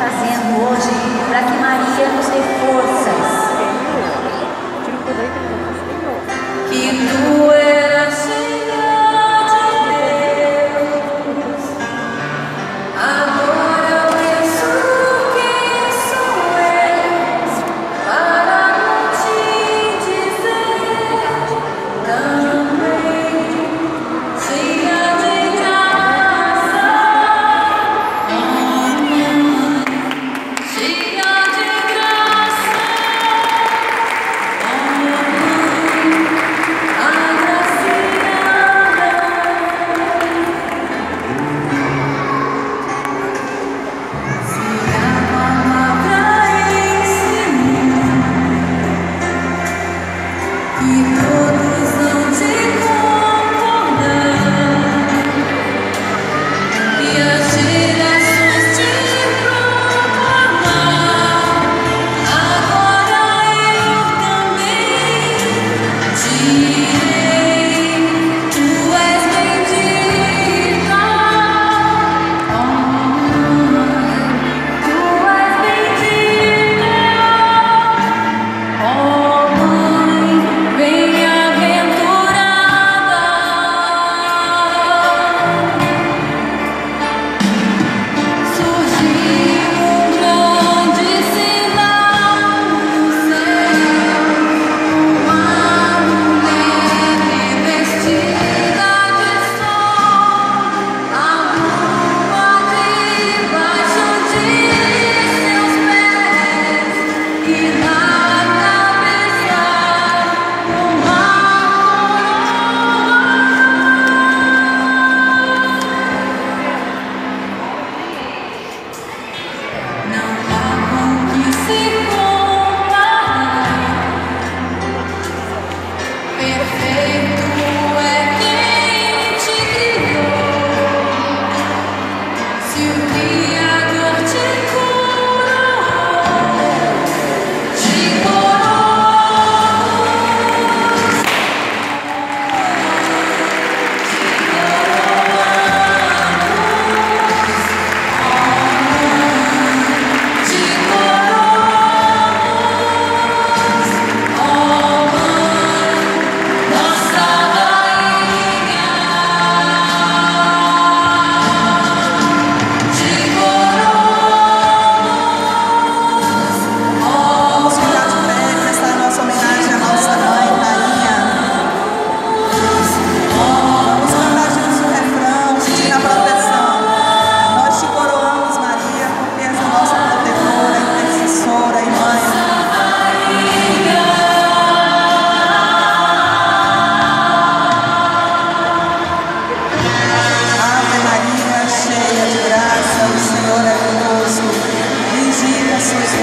fazendo hoje para que Maria nos dê forças. Que tu 一颗独自寂。 나 cheia de graça, o Senhor é conosco. Visita seus vós.